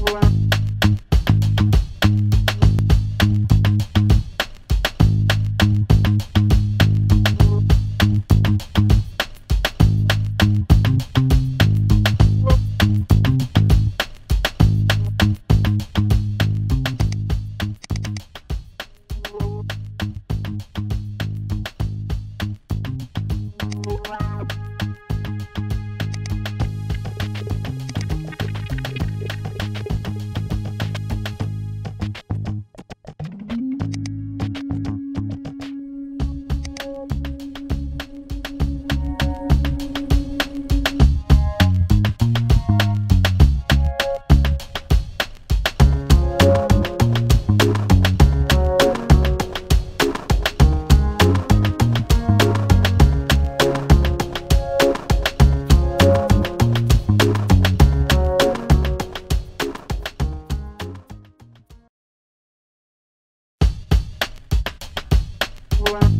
Wow. Thank.